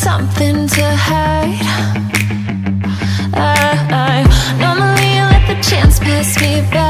something to hide. I, I normally let the chance pass me by.